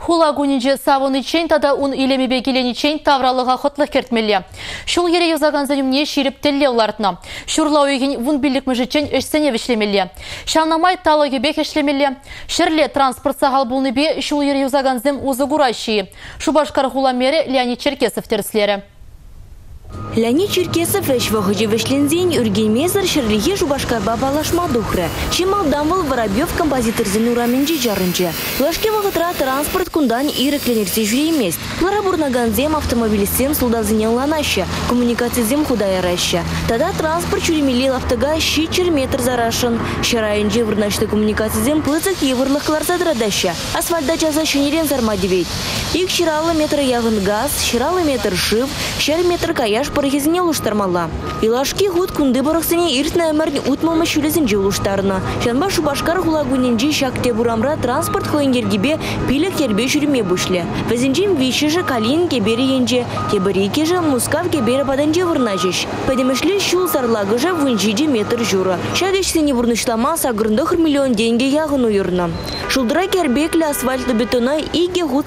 Хула гунинже савыны чейн тада ун илемебе келени чейн тавралыға хотлық кертмелі. Шул ере юзаган занымне ширіп телле улартына. Шурла ойген вун билік мүжічен өшсене вішлемелі. Шанамай талығы бек ешлемелі. Шерле транспорт сағал бұлны бе шул ере юзаган зім узы гурайши. Шубашкар хула мере Леонид Черкесов терслері. Леонид Черкесов эш вахыжы вешлензень үргенмезір шырлихе жубашкарба балашма духры. Чимал дамвал Воробьев композитор зенураменджи жарынчы. Лашке вағытра транспорт кундан ирекленерсе жюремест. Лара бурнаганзем автомобилистем сулдазыне ланашы, коммуникациязем худайараща. Тада транспорт чуремели лаптыга щичер метр зарашын. Шарайынче вырнашты коммуникациязем плыцах евырлых кларсадрадаща. Асфальда жаза шынерен зармадевет. Ик ширалы метр ягын газ, ширалы метр шив, шар метр каяш парахизіне ұлыштармала. Илашки худ күнді барықсыне иртна әмәрін ұтмалма шүлізінже ұлыштарына. Шанба шубашкар хулагуненжи шакте бурамра транспорт хойнгергебе пилік ербе жүріме бұшлі. Візінжен вишіжі калин кебері енже, кебері кежі мускав кебері паданже вырнажыш. Падемешлі шул сарлагыжа вынжиджи метр журы. Шадешсіне вырнышлама сагырындық миллион деньги яғын уйырна. Шулдыра кербеклі асфальтлы бетона иге худ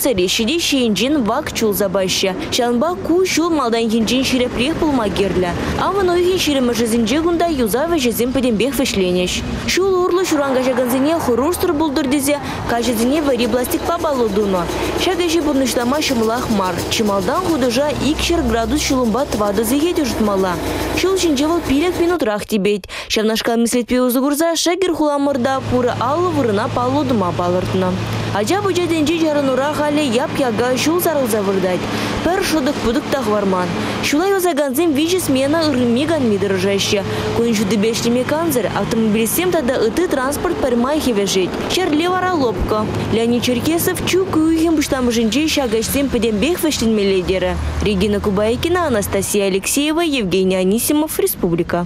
сарешіде шейінжен вак чул забашы. Шанба ку шул малдан хинжин ширеп рех пулма керлі. Авын ойхин ширемі жызінже гунда юза вежезін педембех вешленеш. Шул урлы шуранга жаганзине хурустыр булдыр дезе, кажезине вари пластик пабалу дуно. Шагажи бурнышлама шымлах мар. Чималдан худыжа икшер градус шулумба твады зеге жутмала. Шул шинжевал пилек минутрах тибет. Шавнашка мислетпе узугурза шагер хуламырда пуры аллы вырына палу дума балыртына. Ажа бұжа денжи жарынура халі яп яга шул зарылза вырдать. Пір шудық будық тағварман. Шулай озаганзым вижи смена ырыммиган мидыржаще. Куин шуды бешлеме канзыр, автомобилистем тада ыты транспорт пармай хевежить. Шерле вара лобко. Леонид Черкесов чу куюхим буштамыжынче шагашсем педембех вешленмеледері. Регина Кубайкина, Анастасия Алексеева, Евгений Анисимов, Республика.